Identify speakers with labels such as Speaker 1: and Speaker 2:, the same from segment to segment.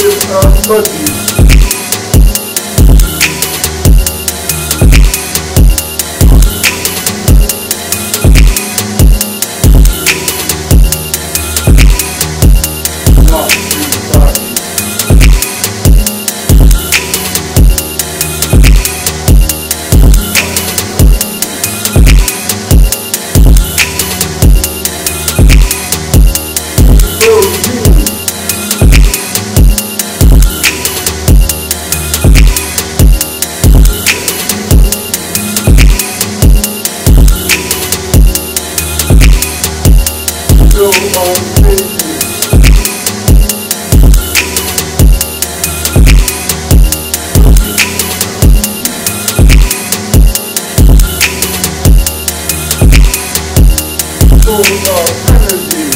Speaker 1: It's not still on. Full of energy.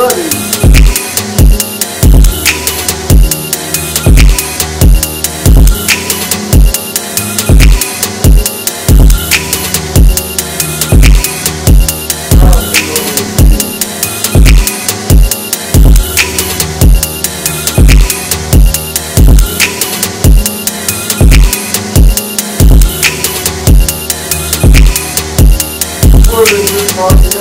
Speaker 1: Already. What is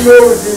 Speaker 1: Emoji.